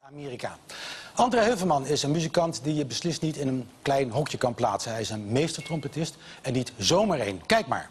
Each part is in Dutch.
Amerika. André Heuvelman is een muzikant die je beslist niet in een klein hokje kan plaatsen. Hij is een meestertrompetist en niet zomaar één. Kijk maar.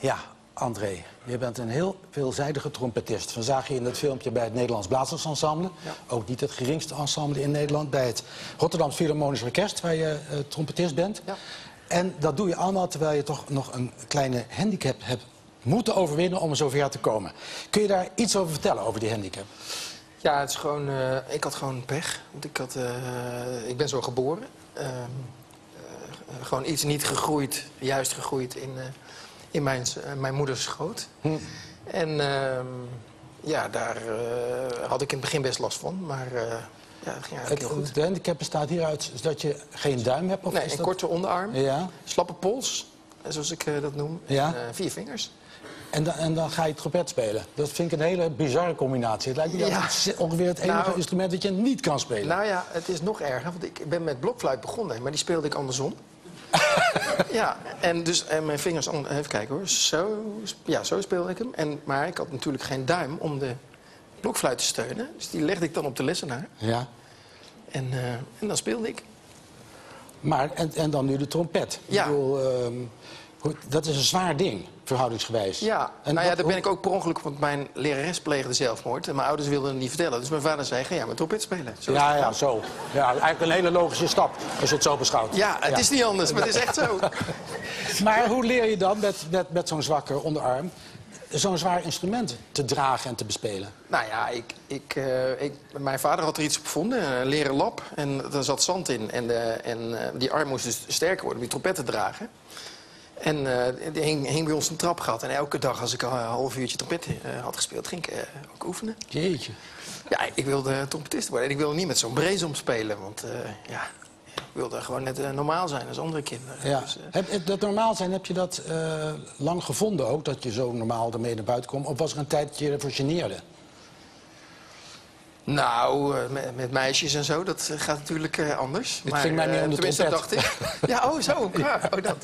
Ja, André, je bent een heel veelzijdige trompetist. Van zag je in dat filmpje bij het Nederlands Blazersensemble. Ook niet het geringste ensemble in Nederland. Bij het Rotterdam Philharmonisch Orkest, waar je eh, trompetist bent. Ja. En dat doe je allemaal terwijl je toch nog een kleine handicap hebt moeten overwinnen om er zover te komen. Kun je daar iets over vertellen, over die handicap? Ja, het is gewoon, eh, ik had gewoon pech. Want ik, had, eh, ik ben zo geboren. Ehm, eh, gewoon iets niet gegroeid, juist gegroeid in, in mijn, eh, mijn moeders schoot. En ehm, ja, daar eh, had ik in het begin best last van. Maar eh, ja, het ging eigenlijk heel goed. de handicap bestaat hieruit dat je geen duim hebt? Of Nee, een dat... korte onderarm, Ja, slappe pols, zoals ik dat noem. Ja. En, vier vingers. en, dan- en dan ga je trompet spelen. Dat vind ik een hele bizarre combinatie. Het lijkt me Ja. dat ongeveer het enige Nou- instrument dat je niet kan spelen. Nou ja, het is nog erger, want ik ben met blokfluit begonnen, maar die speelde ik andersom. ja, en dus en mijn vingers, even kijken hoor, zo, ja, zo speelde ik hem. En, maar ik had natuurlijk geen duim om de blokfluit te steunen, dus die legde ik dan op de lessenaar. Ja. En, eh, en dan speelde ik. Maar, en, en dan nu de trompet. Ja. Ik bedoel, ehm, dat is een zwaar ding, verhoudingsgewijs. Ja, En nou ja, daar ben ik ook per ongeluk, want mijn lerares pleegde zelfmoord. En mijn ouders wilden het niet vertellen. Dus mijn vader zei, ga jij met trompet spelen. Zo Ja, ja, zo. Ja, eigenlijk een hele logische stap, als je het zo beschouwt. Ja, het is niet anders, maar het is echt zo. Maar hoe leer je dan met, met, met zo'n zwakke onderarm zo'n zwaar instrument te dragen en te bespelen? Nou ja, ik, ik, eh, ik, mijn vader had er iets op gevonden, een leren lap. En daar zat zand in. En, de, en eh, die arm moest dus sterker worden om die trompet te dragen. En eh, die hing, hing bij ons een trapgat. En elke dag als ik een half uurtje trompet eh, had gespeeld, ging ik eh, ook oefenen. Jeetje. Ja, ik wilde trompetist worden. En ik wilde niet met zo'n breezem spelen. Want eh, ja, ik wilde gewoon net eh, normaal zijn als andere kinderen. Ja. Dus, eh, Heb, dat normaal zijn, heb je dat eh, lang gevonden ook? Dat je zo normaal ermee naar buiten komt? Of was er een tijd dat je ervoor geneerde? Nou, eh, met, met meisjes en zo, dat eh, gaat natuurlijk eh, anders. Het ging mij eh, meer om de tenminste, trompet. dacht ik. Ja, oh zo. Ja, oh, dat.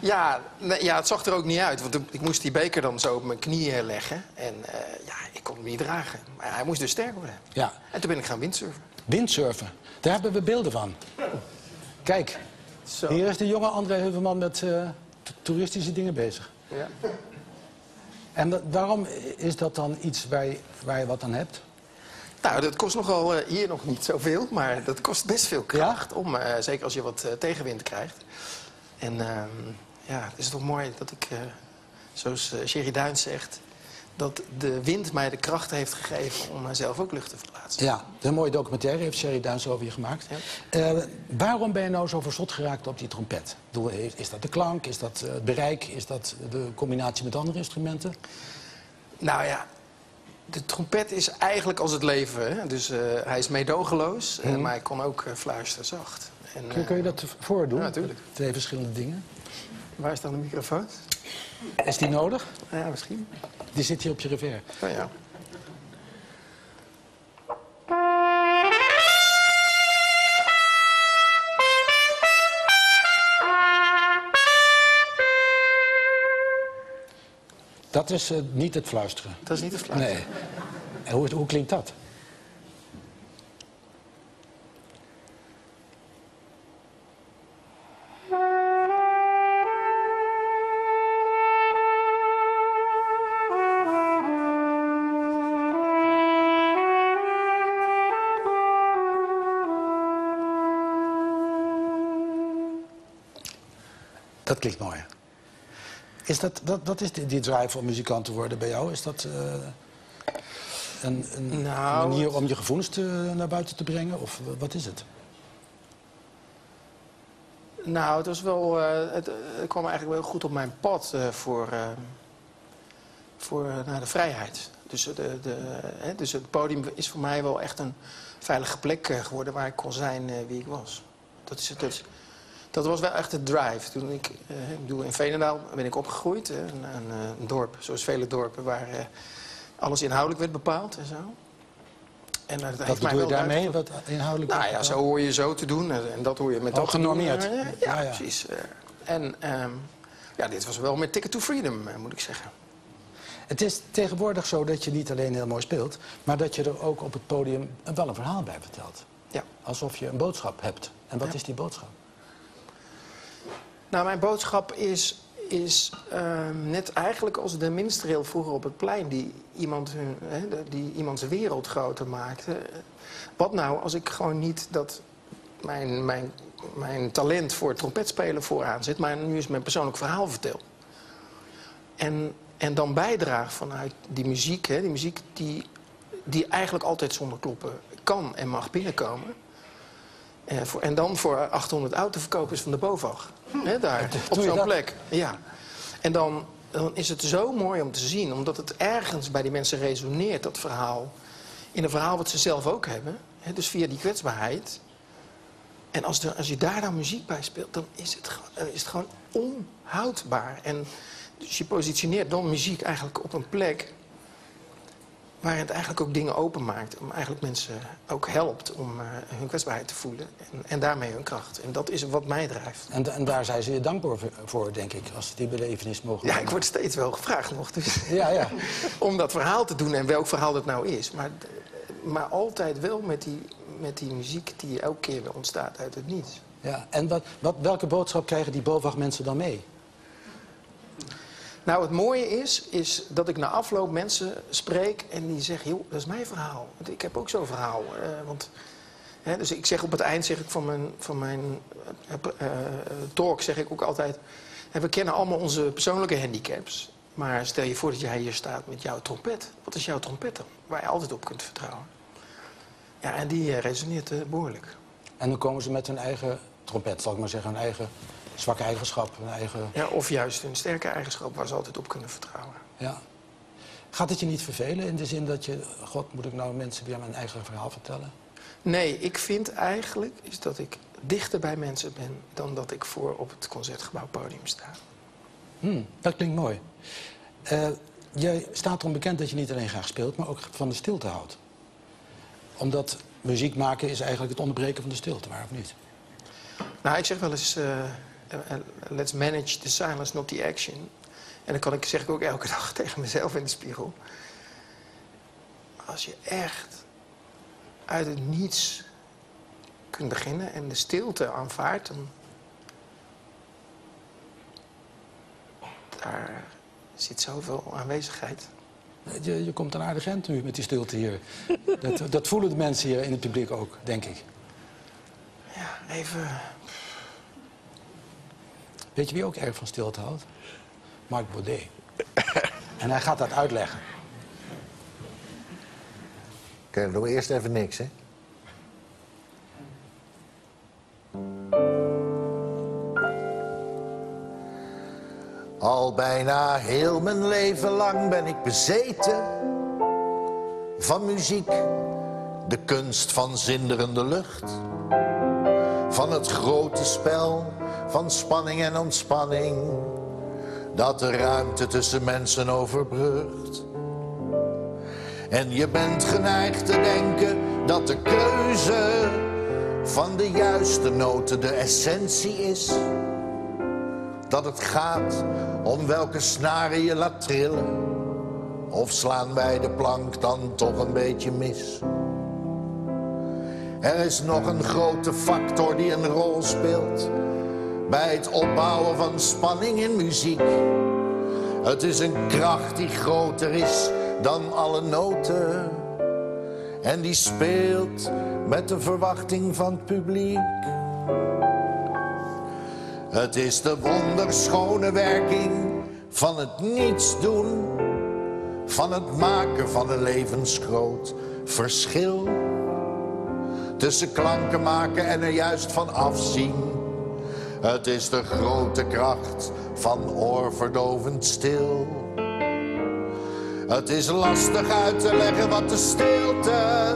Ja, nee, ja, het zag er ook niet uit. Want ik moest die beker dan zo op mijn knieën leggen. En eh, ja, ik kon hem niet dragen. Maar hij moest dus sterk worden. Ja. En toen ben ik gaan windsurfen. Windsurfen. Daar hebben we beelden van. Kijk, Zo. hier is de jonge André Heuvelman met eh, toeristische dingen bezig. Ja. En waarom is dat dan iets waar je, waar je wat aan hebt? Nou, dat kost nogal eh, hier nog niet zoveel. Maar dat kost best veel kracht. Om, zeker als je wat tegenwind krijgt. En ehm, ja, het is toch mooi dat ik, eh, zoals eh Sherry Duins zegt... dat de wind mij de kracht heeft gegeven om mezelf ook lucht te verplaatsen. Ja, een mooie documentaire, heeft Sherry Duins over je gemaakt. Eh, waarom ben je nou zo verzot geraakt op die trompet? Is, dat de klank, is dat eh, het bereik, is dat de combinatie met andere instrumenten? Nou ja, de trompet is eigenlijk als het leven. Hè? Dus eh, hij is meedogenloos, eh, maar hij kon ook eh, fluisteren zacht. En, Kun, kun je dat voordoen? Ja, natuurlijk. Twee verschillende dingen. Waar staan de microfoons? Is die nodig? Ja, misschien. Die zit hier op je revers. Nou ja. Dat is eh, niet het fluisteren. Dat is niet te fluiten. Nee. En hoe, hoe klinkt dat? Dat klinkt mooi. Is dat, dat, dat is die, die drive om muzikant te worden bij jou? Is dat eh, een, een Nou, manier om je gevoelens te, naar buiten te brengen? Of wat is het? Nou, het was wel. eh, het, het kwam eigenlijk wel goed op mijn pad eh, voor, eh, voor eh, naar de vrijheid. Dus, de, de, hè, dus het podium is voor mij wel echt een veilige plek eh, geworden waar ik kon zijn eh, wie ik was. Dat, is, het- dat, dat was wel echt de drive. Toen ik, eh, ik bedoel, in Veenendaal ben ik opgegroeid. een, een, eh, een dorp, zoals vele dorpen, waar eh, alles inhoudelijk werd bepaald en zo. En dat Wat bedoel je daarmee? Wat inhoudelijk? nou ja, zo hoor je zo te doen en dat hoor je met Oh, dat genormeerd. Ja, Ja, ja. precies. En ehm, ja, dit was wel met Ticket to Freedom, moet ik zeggen. Het is tegenwoordig zo dat je niet alleen heel mooi speelt... maar dat je er ook op het podium wel een verhaal bij vertelt. Ja. Alsof je een boodschap hebt. En wat Ja. is die boodschap? Nou, mijn boodschap is, is ehm, net eigenlijk als de minstreel vroeger op het plein... die, iemand hun, hè, die iemands wereld groter maakte. Wat nou als ik gewoon niet dat mijn, mijn, mijn talent voor trompetspelen vooraan zit... maar nu eens mijn persoonlijk verhaal vertel. En, en dan bijdraag vanuit die muziek, hè, die muziek die, die eigenlijk altijd zonder kloppen kan en mag binnenkomen... Eh, voor, en dan voor 800 autoverkopers van de BOVAG. Hè, daar, op zo'n plek. Ja. En dan, dan is het zo mooi om te zien, omdat het ergens bij die mensen resoneert, dat verhaal. In een verhaal wat ze zelf ook hebben. Hè, dus via die kwetsbaarheid. En als, als je daar dan muziek bij speelt, dan is het, is het gewoon onhoudbaar. En dus je positioneert dan muziek eigenlijk op een plek waar het eigenlijk ook dingen openmaakt. Om eigenlijk mensen ook helpt om eh, hun kwetsbaarheid te voelen. En, en daarmee hun kracht. En dat is wat mij drijft. En, en daar zijn ze je dankbaar voor- denk ik, als ze die belevenis mogen Ja, maken. ik word steeds wel gevraagd nog. Dus, Ja, ja. om dat verhaal te doen en welk verhaal dat nou is. Maar, maar altijd wel met die, met die muziek die elke keer weer ontstaat uit het niets. ja. En wat, wat, welke boodschap krijgen die BOVAG mensen dan mee? Nou, het mooie is, is dat ik na afloop mensen spreek en die zeggen... joh, dat is mijn verhaal. Want ik heb ook zo'n verhaal. Eh, want, hè, dus ik zeg op het eind zeg ik van mijn, van mijn eh, talk zeg ik ook altijd... we kennen allemaal onze persoonlijke handicaps. Maar stel je voor dat jij hier staat met jouw trompet. Wat is jouw trompet dan? Waar je altijd op kunt vertrouwen. Ja, en die resoneert eh, behoorlijk. En dan komen ze met hun eigen trompet, zal ik maar zeggen. Hun eigen zwakke eigenschap, hun eigen... Ja, of juist een sterke eigenschap waar ze altijd op kunnen vertrouwen. Ja. Gaat het je niet vervelen in de zin dat je... God, moet ik nou mensen weer mijn eigen verhaal vertellen? Nee, ik vind eigenlijk is dat ik dichter bij mensen ben dan dat ik voor op het concertgebouwpodium sta. Hm, dat klinkt mooi. Eh jij staat erom bekend dat je niet alleen graag speelt, maar ook van de stilte houdt. Omdat muziek maken is eigenlijk het onderbreken van de stilte, waar of niet? Nou, ik zeg wel eens, eh, let's manage the silence, not the action. En dan kan ik, zeg ik ook elke dag tegen mezelf in de spiegel. Als je echt uit het niets kunt beginnen en de stilte aanvaardt, dan... Daar zit zoveel aanwezigheid. Je, je komt een aardig eind nu met die stilte hier. Dat, dat voelen de mensen hier in het publiek ook, denk ik. Ja, even... Weet je wie ook erg van stilte houdt? Marc Baudet. En hij gaat dat uitleggen. Doen we eerst even niks, hè? Al bijna heel mijn leven lang ben ik bezeten van muziek, de kunst van zinderende lucht. Van het grote spel van spanning en ontspanning, dat de ruimte tussen mensen overbrugt. En je bent geneigd te denken dat de keuze van de juiste noten de essentie is. Dat het gaat om welke snaren je laat trillen. Of slaan wij de plank dan toch een beetje mis? Er is nog een grote factor die een rol speelt bij het opbouwen van spanning in muziek. Het is een kracht die groter is dan alle noten. En die speelt met de verwachting van het publiek. Het is de wonderschone werking van het niets doen. Van het maken van een levensgroot verschil. Tussen klanken maken en er juist van afzien. Het is de grote kracht van oorverdovend stil. Het is lastig uit te leggen wat de stilte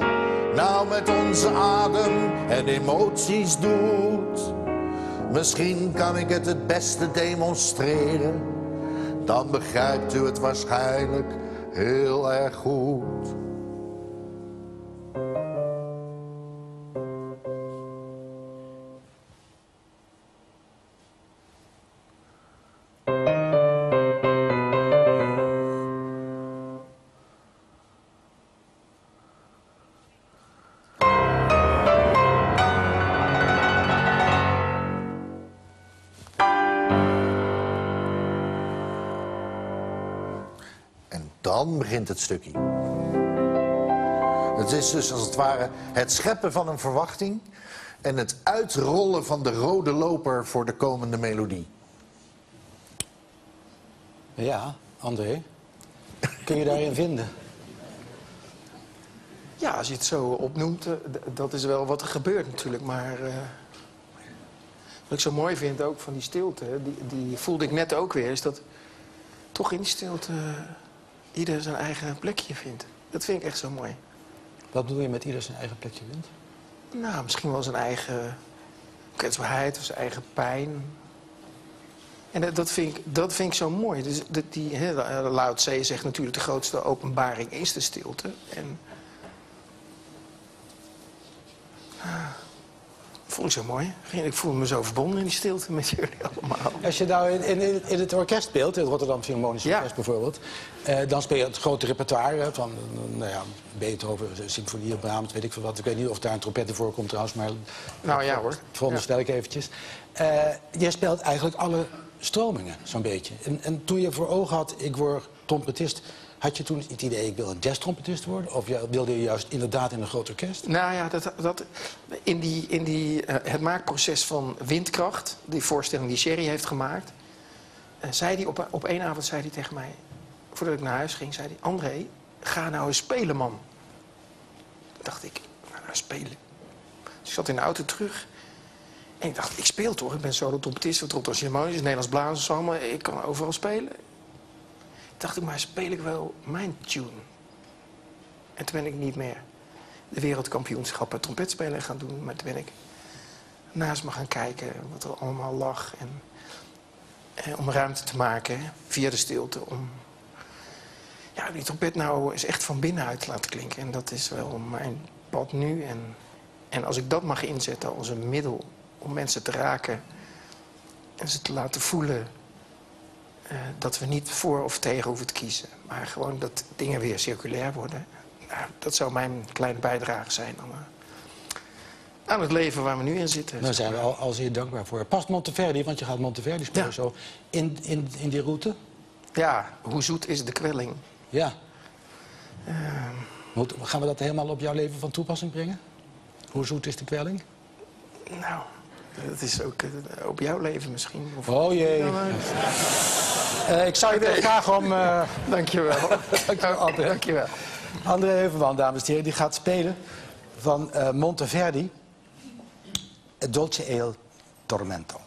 nou met onze adem en emoties doet. Misschien kan ik het het beste demonstreren. Dan begrijpt u het waarschijnlijk heel erg goed. Dan begint het stukje. Het is dus als het ware het scheppen van een verwachting en het uitrollen van de rode loper voor de komende melodie. Ja, André. Kun je daarin vinden? Ja, als je het zo opnoemt, eh, dat is wel wat er gebeurt natuurlijk. Maar eh, wat ik zo mooi vind ook van die stilte, die, die voelde ik net ook weer, is dat toch in die stilte eh, ieder zijn eigen plekje vindt. Dat vind ik echt zo mooi. Wat bedoel je met ieder zijn eigen plekje vindt? Nou, misschien wel zijn eigen kwetsbaarheid of zijn eigen pijn. En dat, dat, vind, ik, dat vind ik zo mooi. Dus dat die, Lao Tse zegt natuurlijk... de grootste openbaring is de stilte. En... Ah, voel ik zo mooi. Ik voel me zo verbonden in die stilte met jullie allemaal. Als je nou in, in, in het orkest speelt, in het Rotterdam Philharmonisch Ja. Orkest bijvoorbeeld... Eh, dan speel je het grote repertoire van nou ja, Beethoven, symfonie, Brahms, weet ik veel wat. Ik weet niet of daar een trompet in voorkomt trouwens, maar Nou ja hoor. veronderstel ik eventjes. Eh jij speelt eigenlijk alle stromingen, zo'n beetje. En, en toen je voor ogen had, ik word trompetist... had je toen het idee, ik wil een jazztrompetist worden? Of wilde je juist inderdaad in een groot orkest? Nou ja, dat, dat, in, die, in die, eh, het maakproces van Windkracht, die voorstelling die Sherry heeft gemaakt, eh, zei hij op, op één avond zei hij tegen mij, voordat ik naar huis ging, zei hij: André, ga nou eens spelen, man. Toen dacht ik, ga nou spelen. Dus ik zat in de auto terug. En ik dacht, ik speel toch? Ik ben solo trompetist van Rotterdam Philharmonisch, Nederlands Blazersensemble. Ik kan overal spelen. Dacht ik, maar speel ik wel mijn tune? En toen ben ik niet meer de wereldkampioenschappen trompetspelen gaan doen. Maar toen ben ik naast me gaan kijken wat er allemaal lag. En, eh, om ruimte te maken via de stilte. Om ja, die trompet nou eens echt van binnenuit te laten klinken. En dat is wel mijn pad nu. En, en als ik dat mag inzetten als een middel om mensen te raken... en ze te laten voelen eh, dat we niet voor of tegen hoeven te kiezen. Maar gewoon dat dingen weer circulair worden. Nou, dat zou mijn kleine bijdrage zijn aan, eh, aan het leven waar we nu in zitten. Daar zijn we al, al zeer dankbaar voor. Past Monteverdi, want je gaat Monteverdi spelen Ja. zo, in, in, in die route? Ja, hoe zoet is de kwelling? Ja. Ehm. Moet, gaan we dat helemaal op jouw leven van toepassing brengen? Hoe zoet is de kwelling? Nou, dat is ook eh, op jouw leven misschien. Of... Oh jee. Ja, maar- Eh, ik zou je willen vragen om... eh Dankjewel. Dankjewel, André. Dankjewel. André Heuvelman, dames en heren, die gaat spelen van Monteverdi... Dolce e il Tormento.